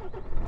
Ha ha ha!